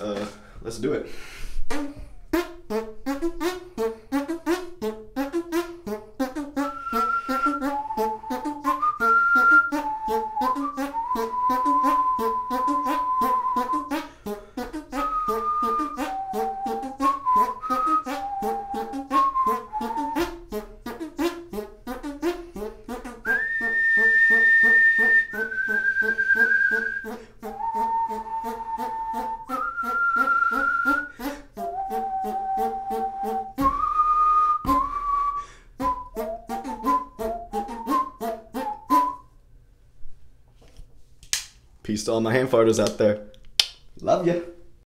Uh, let's do it. Peace to all my hand farters out there. Love ya.